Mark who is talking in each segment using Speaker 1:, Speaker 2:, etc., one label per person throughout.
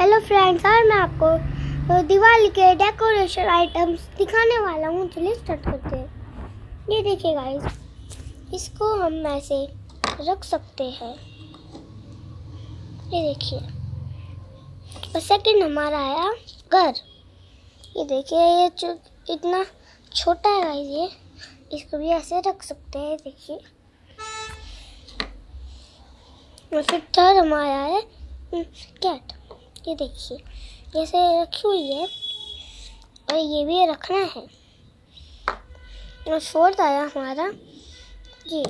Speaker 1: Hello friends आज मैं आपको दिवाली के डेकोरेशन आइटम्स दिखाने वाला हूँ चलिए स्टार्ट करते हैं। ये देखिए गाइस इसको हम ऐसे रख सकते हैं। ये देखिए और सेकंड हमारा आया घर। ये देखिए, ये इतना छोटा है गाइस ये, इसको भी ऐसे रख सकते हैं, देखिए। और फिर थर्ड हमारा है कैट ये देखिए, जैसे रखी हुई है, और ये भी रखना है। और फोर्थ आया हमारा, ये।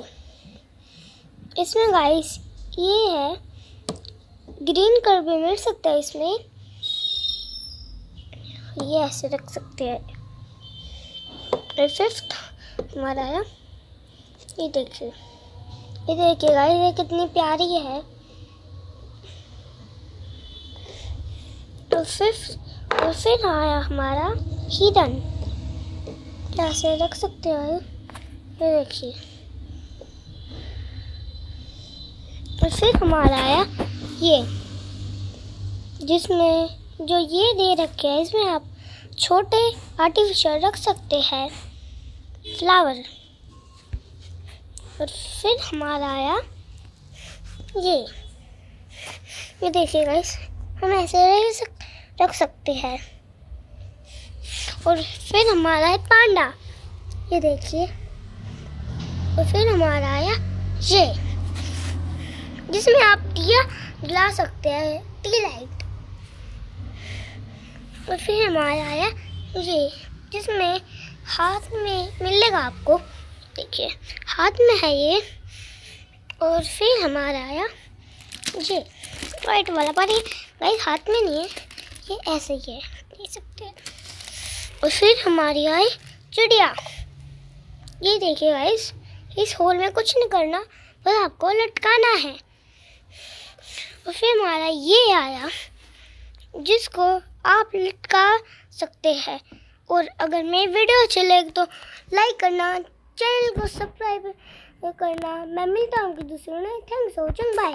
Speaker 1: इसमें गाइस ये है ग्रीन कलर भी मिल सकता है इसमें। ये ऐसे रख सकते हैं। और फिफ्थ हमारा आया, ये देखिए। ये देखिए गाइस ये कितनी प्यारी है। तो फिर और फिर आया हमारा हिरन। कैसे रख सकते हैं? ये देखिए। और फिर हमारा आया ये जिसमें जो ये दे रखे हैं इसमें आप छोटे आर्टिफिशियल रख सकते हैं। फ्लावर और फिर हमारा आया ये। ये देखिए गाइस हम ऐसे रह सक, रख सकते हैं। और फिर हमारा है पांडा। ये देखिए। और फिर हमारा आया ये। जिसमें आप दिया जला सकते हैं, टी लाइट। और फिर हमारा आया ये, जिसमें हाथ में मिलेगा आपको। देखिए, हाथ में है ये। और फिर हमारा आया ये। वाइट वाला, पर ये हाथ में नहीं है। ये ऐसे ही है देख सकते। हैं और फिर हमारी आई चिड़िया। ये देखिए गाइस इस होल में कुछ नहीं करना, बस आपको लटकाना है। और फिर हमारा ये आया, जिसको आप लटका सकते हैं। और अगर मेरी वीडियो अच्छी लगे तो लाइक करना चैनल को सब्सक्राइब करना। मैं मिलता हूँ दूसरे में थैंक्स वॉचिंग बाय